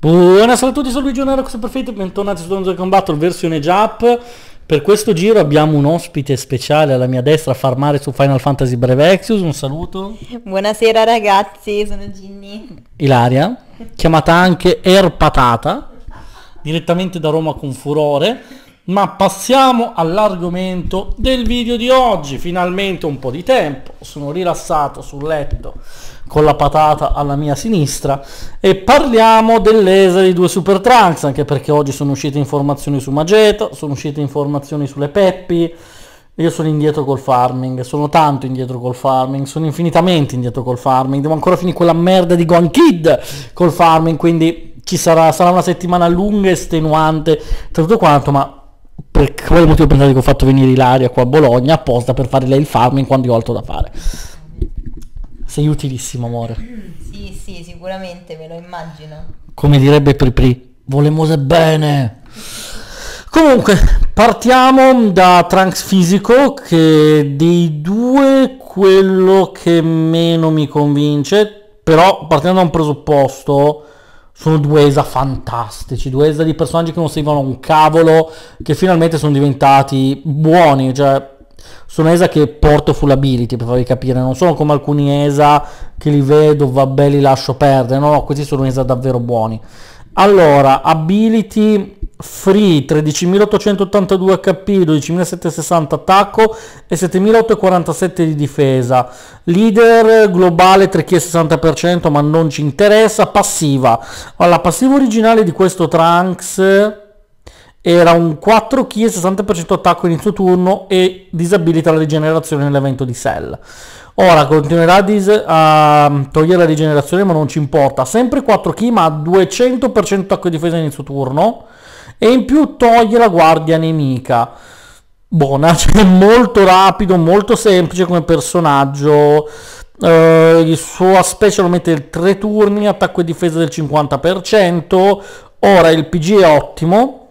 Buonasera a tutti, sono Luigi Onero, questo perfetto, bentornati su Donzo Combattle versione Jap. Per questo giro abbiamo un ospite speciale alla mia destra a farmare su Final Fantasy Brevexius, un saluto. Buonasera ragazzi, sono Ginny. Ilaria, chiamata anche Air Patata, direttamente da Roma con furore. Ma passiamo all'argomento del video di oggi, finalmente un po' di tempo, sono rilassato sul letto con la patata alla mia sinistra e parliamo dell'ESA di due Super Trunks, anche perché oggi sono uscite informazioni su Mageta, sono uscite informazioni sulle Peppi, io sono indietro col farming, sono tanto indietro col farming, sono infinitamente indietro col farming, devo ancora finire quella merda di Gohan Kid col farming, quindi ci sarà, sarà una settimana lunga, estenuante, tutto quanto, ma per quale motivo pensate che ho fatto venire Ilaria qua a Bologna apposta per fare lei il farming quando io ho altro da fare? Sei utilissimo, amore. Sì, sì, sicuramente, me lo immagino. Come direbbe Pripri, volemose bene. Comunque, partiamo da Trunks fisico, che dei due quello che meno mi convince, però partendo da un presupposto, sono due ESA fantastici, due ESA di personaggi che non servivano un cavolo, che finalmente sono diventati buoni, cioè sono ESA che porto full ability per farvi capire, non sono come alcuni ESA che li vedo, vabbè li lascio perdere, no, no, questi sono ESA davvero buoni. Allora, ability free 13.882 HP, 12.760 attacco e 7.847 di difesa. Leader globale 3 kg 60% ma non ci interessa. Passiva. La passiva originale di questo Trunks era un 4 kg e 60% attacco inizio turno e disabilita la rigenerazione nell'evento di Cell. Ora continuerà a, dis- a, togliere la rigenerazione ma non ci importa, sempre 4 kg ma 200% attacco e difesa inizio turno e in più toglie la guardia nemica. Buona, cioè molto rapido, molto semplice come personaggio. Uh, il suo special lo mette il 3 turni, attacco e difesa del 50%. Ora il PG è ottimo,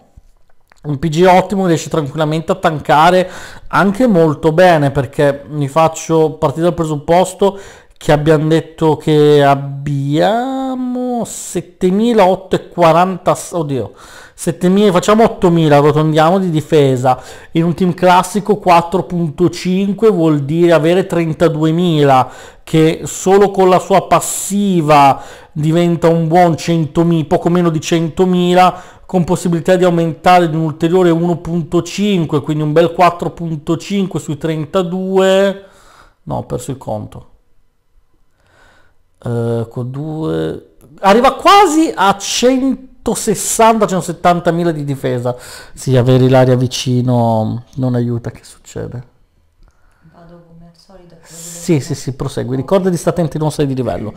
un PG ottimo riesce tranquillamente a tankare anche molto bene perché mi faccio partire dal presupposto che abbiamo detto che abbiamo 7840 oddio 7000 facciamo 8000 arrotondiamo di difesa. In un team classico 4.5 vuol dire avere 32.000 che solo con la sua passiva diventa un buon 100.000 poco meno di 100.000 con possibilità di aumentare di un ulteriore 1.5 quindi un bel 4.5 sui 32 no ho perso il conto uh, con 2 arriva quasi a 160-170 mila di difesa. Sì avere l'aria vicino non aiuta che succede? Vado come al solito sì sì sì prosegui. ricorda di stare attenti non sei di livello.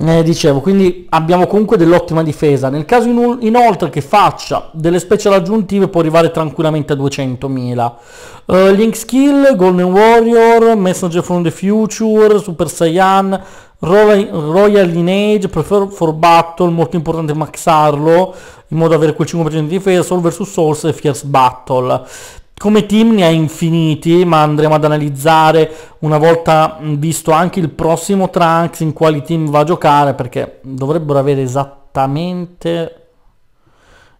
Eh, dicevo, quindi abbiamo comunque dell'ottima difesa. Nel caso in, inoltre che faccia delle special aggiuntive può arrivare tranquillamente a 200.000. Uh, Link Skill, Golden Warrior, Messenger from the Future, Super Saiyan, Royal, Lineage, Prefer for Battle, molto importante maxarlo in modo da avere quel 5% di difesa, Soul vs Souls e Fierce Battle. Come team ne ha infiniti, ma andremo ad analizzare una volta visto anche il prossimo Trunks in quali team va a giocare, perché dovrebbero avere esattamente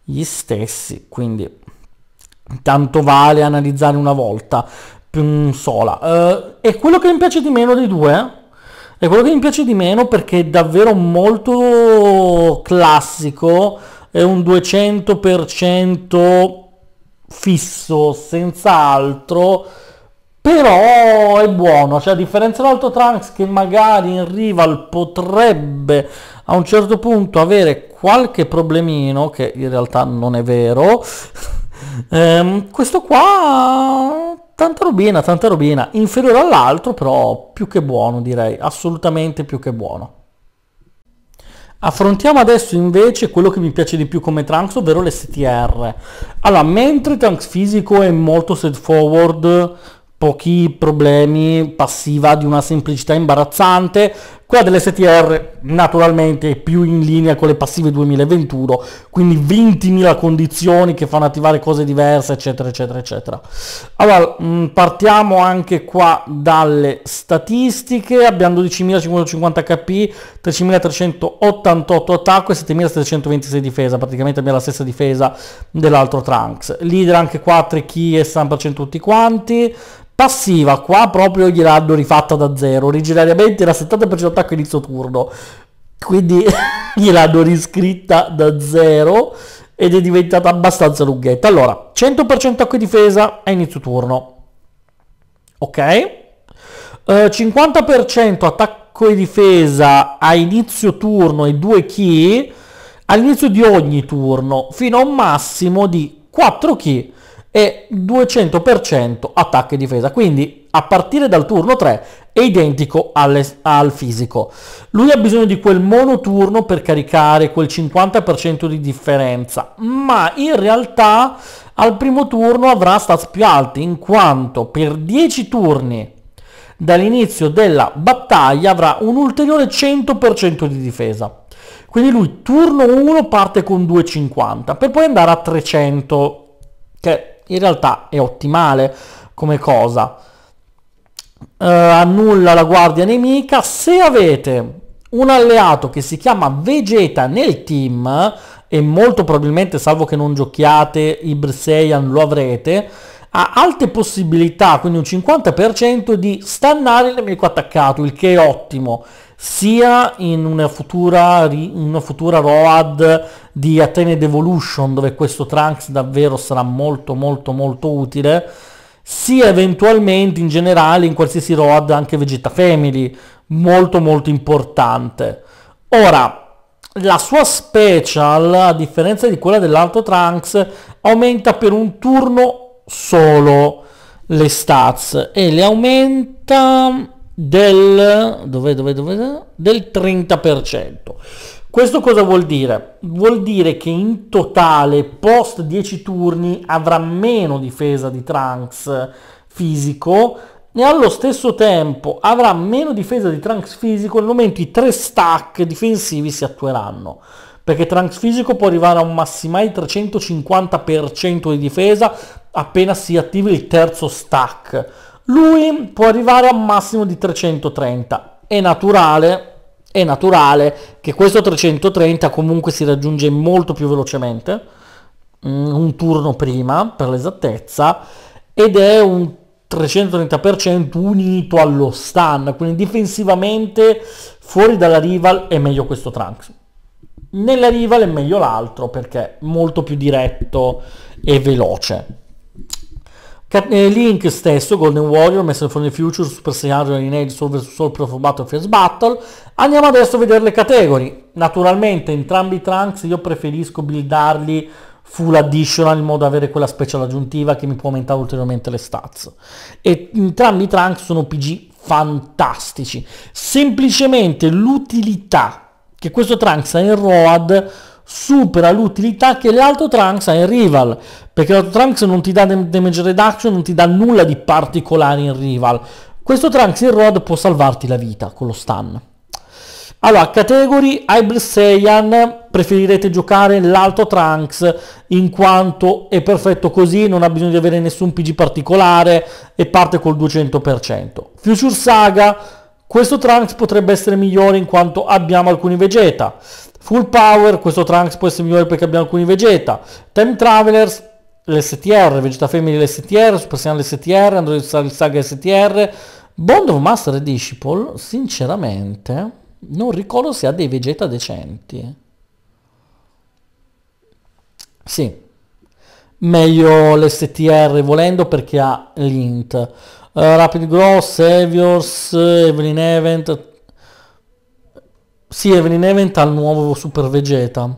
gli stessi, quindi tanto vale analizzare una volta più sola. Uh, e quello che mi piace di meno dei due è quello che mi piace di meno perché è davvero molto classico, è un 200% fisso, senza altro, però è buono, cioè a differenza dell'altro Trunks che magari in rival potrebbe a un certo punto avere qualche problemino, che in realtà non è vero, ehm, questo qua tanta robina, tanta robina, inferiore all'altro però più che buono direi, assolutamente più che buono. Affrontiamo adesso invece quello che mi piace di più come Trunks, ovvero l'STR. Allora, mentre Trunks fisico è molto straightforward, pochi problemi, passiva di una semplicità imbarazzante, Quella dell'STR naturalmente è più in linea con le passive 2021, quindi 20.000 condizioni che fanno attivare cose diverse, eccetera, eccetera, eccetera. Allora, mm, partiamo anche qua dalle statistiche, abbiamo 12.550 kp, 13.388 attacco e 7.726 difesa, praticamente abbiamo la stessa difesa dell'altro Trunks. Leader anche qua 3 key e 100% tutti quanti, Passiva, qua proprio gliel'hanno rifatta da zero. Originariamente era 70% attacco inizio turno, quindi gliel'hanno riscritta da zero ed è diventata abbastanza lunghetta. Allora, 100% attacco e difesa a inizio turno. Ok? Uh, 50% attacco e difesa a inizio turno e 2 key all'inizio di ogni turno fino a un massimo di 4 key e 200% attacco e difesa. Quindi a partire dal turno 3 è identico alle, al fisico. Lui ha bisogno di quel monoturno per caricare quel 50% di differenza, ma in realtà al primo turno avrà stats più alti in quanto per 10 turni dall'inizio della battaglia avrà un ulteriore 100% di difesa. Quindi lui turno 1 parte con 250 per poi andare a 300 che in realtà è ottimale come cosa. Uh, annulla la guardia nemica. Se avete un alleato che si chiama Vegeta nel team, e molto probabilmente, salvo che non giochiate Ibr Saiyan, lo avrete, ha alte possibilità, quindi un 50% di stannare il nemico attaccato, il che è ottimo, sia in una futura, una futura road di Athene Evolution, dove questo Trunks davvero sarà molto molto molto utile, sia eventualmente in generale in qualsiasi road anche Vegeta Family, molto molto importante. Ora, la sua special, a differenza di quella dell'altro Trunks, aumenta per un turno solo le stats e le aumenta del, dove, dove, dove, del 30%. Questo cosa vuol dire? Vuol dire che in totale post 10 turni avrà meno difesa di Trunks fisico e allo stesso tempo avrà meno difesa di Trunks fisico nel momento i tre stack difensivi si attueranno perché Trunks fisico può arrivare a un massimale 350% di difesa appena si attiva il terzo stack. Lui può arrivare a un massimo di 330. È naturale, è naturale che questo 330 comunque si raggiunge molto più velocemente, mm, un turno prima per l'esattezza, ed è un 330% unito allo stun, quindi difensivamente fuori dalla rival è meglio questo Trunks. Nella rival è meglio l'altro perché è molto più diretto e veloce. Eh, Link stesso, Golden Warrior, messo in the Future, Super Saiyan Renegade, Soul vs Soul, Pro Battlefield Battle. Andiamo adesso a vedere le categorie. Naturalmente entrambi i Trunks io preferisco buildarli full additional in modo da avere quella special aggiuntiva che mi può aumentare ulteriormente le stats. E entrambi i Trunks sono PG fantastici. Semplicemente l'utilità che questo Trunks ha in Road supera l'utilità che l'altro Trunks ha in Rival, perché l'altro Trunks non ti dà damage reduction, non ti dà nulla di particolare in Rival. Questo Trunks in Road può salvarti la vita con lo stun. Allora, category Hybrid Saiyan, preferirete giocare l'altro Trunks in quanto è perfetto così, non ha bisogno di avere nessun PG particolare e parte col 200%. Future Saga, questo Trunks potrebbe essere migliore in quanto abbiamo alcuni Vegeta. Full Power, questo Trunks può essere migliore perché abbiamo alcuni Vegeta. Time Travelers, l'STR, Vegeta Family l'STR, Super Saiyan l'STR, Android Saga STR. Bond of Master e Disciple, sinceramente, non ricordo se ha dei Vegeta decenti. Sì, meglio l'STR volendo perché ha l'int. Uh, Rapid Growth, Saviors, Evelyn Event. Sì, Evelyn Event ha il nuovo Super Vegeta.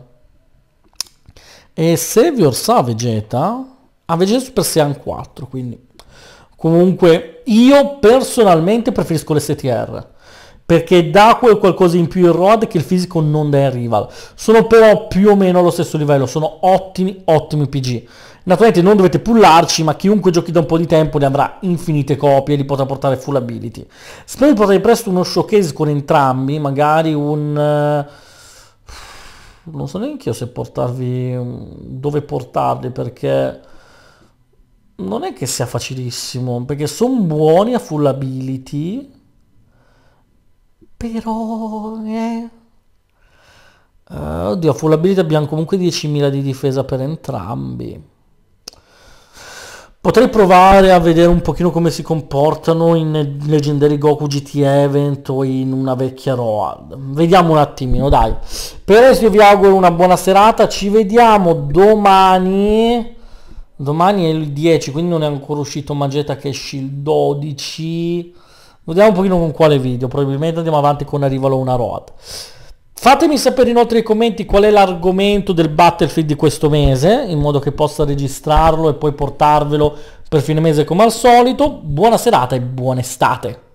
E Saviors ha Vegeta? Ha Vegeta Super Saiyan 4, quindi... Comunque, io personalmente preferisco l'STR perché dà quel qualcosa in più il Road che il fisico non dà in rival. Sono però più o meno allo stesso livello, sono ottimi, ottimi PG. Naturalmente non dovete pullarci, ma chiunque giochi da un po' di tempo ne avrà infinite copie e li potrà portare full ability. Spero di portare presto uno showcase con entrambi, magari un... eh, non so neanche io se portarvi... dove portarli, perché non è che sia facilissimo, perché sono buoni a full ability, però... Eh, eh, oddio, full ability abbiamo comunque 10.000 di difesa per entrambi. Potrei provare a vedere un pochino come si comportano in Legendary Goku GT Event o in una vecchia Road. Vediamo un attimino, dai. Per adesso io vi auguro una buona serata, ci vediamo domani. Domani è il 10, quindi non è ancora uscito Magetta che il 12. Vediamo un pochino con quale video, probabilmente andiamo avanti con Arrivalo una Road. Fatemi sapere inoltre nei commenti qual è l'argomento del Battlefield di questo mese, in modo che possa registrarlo e poi portarvelo per fine mese come al solito. Buona serata e buona estate!